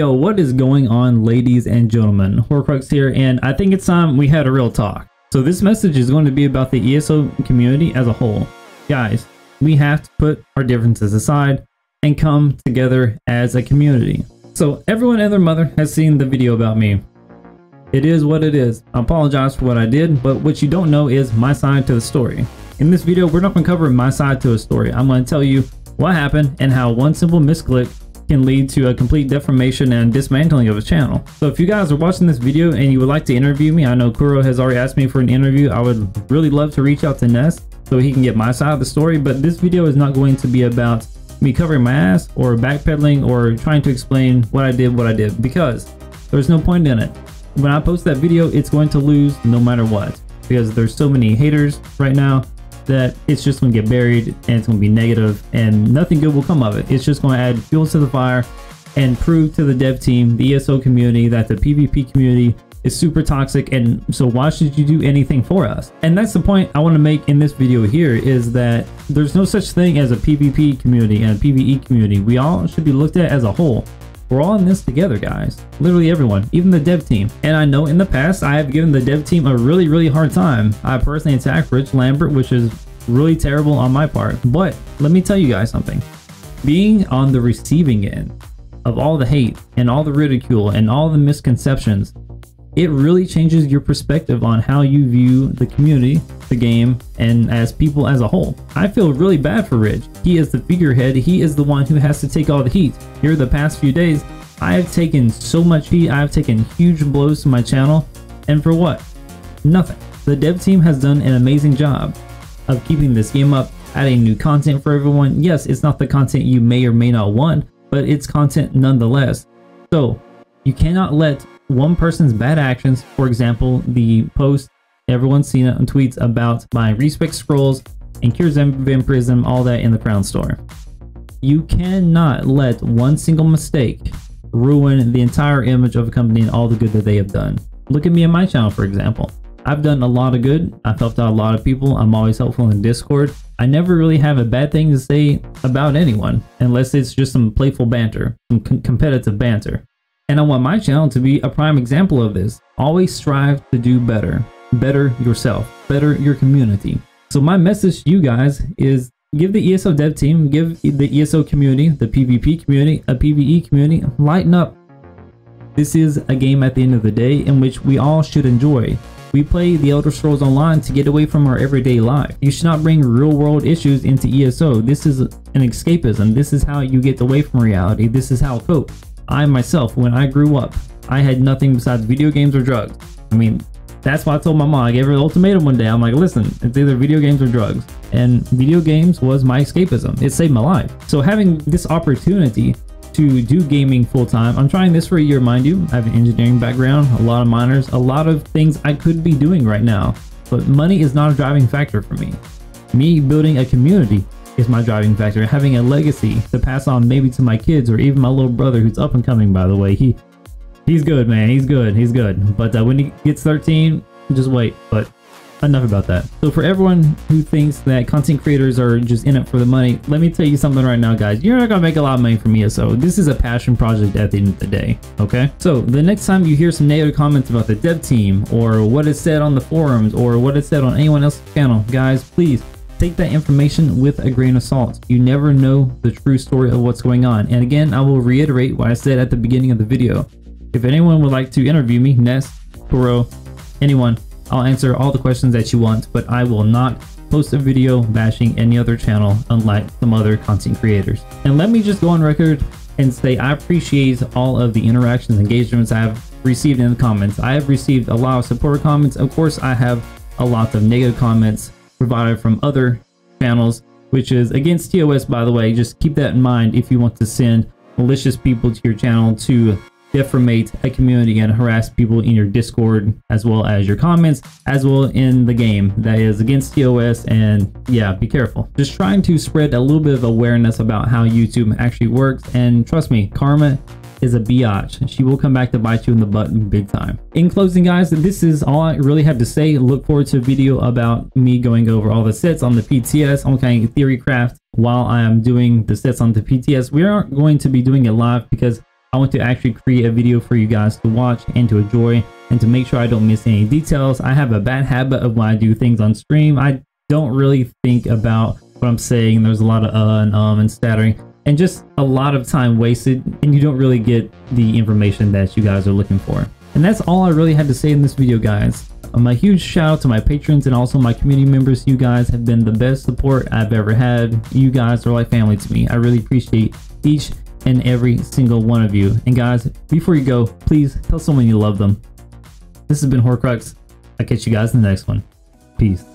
Yo, what is going on, ladies and gentlemen? Hoarcrux here, and I think it's time we had a real talk. So this message is going to be about the ESO community as a whole. Guys, we have to put our differences aside and come together as a community. So everyone and their mother has seen the video about me. It is what it is. I apologize for what I did, but what you don't know is my side to the story. In this video, we're not going to cover my side to a story. I'm going to tell you what happened and how one simple misclick can lead to a complete deformation and dismantling of his channel. So if you guys are watching this video and you would like to interview me, I know Kuro has already asked me for an interview. I would really love to reach out to Ness so he can get my side of the story, but this video is not going to be about me covering my ass or backpedaling or trying to explain what I did, what I did, because there's no point in it. When I post that video, it's going to lose no matter what, because there's so many haters right now that it's just going to get buried and it's going to be negative and nothing good will come of it. It's just going to add fuel to the fire and prove to the dev team, the ESO community, that the PvP community is super toxic and so why should you do anything for us? And that's the point I want to make in this video here is that there's no such thing as a PvP community and a PvE community. We all should be looked at as a whole. We're all in this together, guys. Literally everyone, even the dev team. And I know in the past, I have given the dev team a really, really hard time. I personally attacked Rich Lambert, which is really terrible on my part. But let me tell you guys something. Being on the receiving end of all the hate and all the ridicule and all the misconceptions, it really changes your perspective on how you view the community, the game, and as people as a whole. I feel really bad for Rich. He is the figurehead, he is the one who has to take all the heat. Here the past few days, I have taken so much heat, I have taken huge blows to my channel, and for what? Nothing. The dev team has done an amazing job of keeping this game up, adding new content for everyone. Yes, it's not the content you may or may not want, but it's content nonetheless. So you cannot let one person's bad actions, for example, the post everyone's seen it on tweets about buying respec scrolls and cures vampirism, all that in the crown store. You cannot let one single mistake ruin the entire image of a company and all the good that they have done. Look at me and my channel, for example. I've done a lot of good. I've helped out a lot of people. I'm always helpful in Discord. I never really have a bad thing to say about anyone, unless it's just some playful banter, some competitive banter. And I want my channel to be a prime example of this. Always strive to do better. Better yourself. Better your community. So my message to you guys is give the ESO dev team, give the ESO community, the PvP community, a PvE community, lighten up. This is a game at the end of the day in which we all should enjoy. We play the Elder Scrolls Online to get away from our everyday life. You should not bring real world issues into ESO. This is an escapism. This is how you get away from reality. This is how cope. I myself, when I grew up, I had nothing besides video games or drugs. I mean, that's why I told my mom, I gave her an ultimatum one day. I'm like, listen, it's either video games or drugs. And video games was my escapism. It saved my life. So having this opportunity to do gaming full time, I'm trying this for a year, mind you. I have an engineering background, a lot of minors, a lot of things I could be doing right now. But money is not a driving factor for me. Me building a community is my driving factor. Having a legacy to pass on maybe to my kids or even my little brother who's up and coming by the way. He he's good, man. He's good. He's good. But uh, when he gets 13, just wait. But enough about that. So for everyone who thinks that content creators are just in it for the money, let me tell you something right now, guys. You're not gonna make a lot of money from ESO. This is a passion project at the end of the day, okay? So the next time you hear some negative comments about the dev team or what is said on the forums or what is said on anyone else's channel, guys, please take that information with a grain of salt. You never know the true story of what's going on. And again, I will reiterate what I said at the beginning of the video. If anyone would like to interview me, Ness, Kuro, anyone, I'll answer all the questions that you want, but I will not post a video bashing any other channel unlike some other content creators. And let me just go on record and say I appreciate all of the interactions engagements I have received in the comments. I have received a lot of support comments. Of course, I have a lot of negative comments provided from other channels, which is against TOS, by the way. Just keep that in mind if you want to send malicious people to your channel to defamate a community and harass people in your Discord, as well as your comments, as well in the game that is against TOS. And yeah, be careful. Just trying to spread a little bit of awareness about how YouTube actually works. And trust me, karma is a biatch. She will come back to bite you in the butt big time. In closing, guys, this is all I really have to say. Look forward to a video about me going over all the sets on the PTS, on kind of theory craft while I am doing the sets on the PTS. We aren't going to be doing it live because I want to actually create a video for you guys to watch and to enjoy and to make sure I don't miss any details. I have a bad habit of when I do things on stream, I don't really think about what I'm saying. There's a lot of uh and um and stuttering and just a lot of time wasted and you don't really get the information that you guys are looking for. And that's all I really had to say in this video guys. Um, a huge shout out to my patrons and also my community members. You guys have been the best support I've ever had. You guys are like family to me. I really appreciate each and every single one of you. And guys, before you go, please tell someone you love them. This has been Hoarcrux. I'll catch you guys in the next one. Peace.